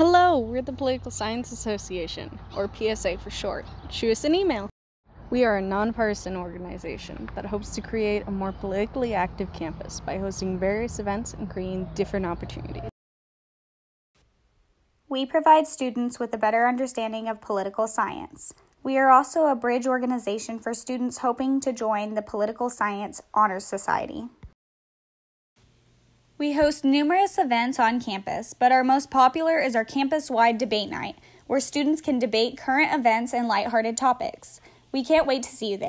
Hello, we're the Political Science Association, or PSA for short. Shoot us an email. We are a nonpartisan organization that hopes to create a more politically active campus by hosting various events and creating different opportunities. We provide students with a better understanding of political science. We are also a bridge organization for students hoping to join the Political Science Honors Society. We host numerous events on campus, but our most popular is our campus wide debate night, where students can debate current events and lighthearted topics. We can't wait to see you there.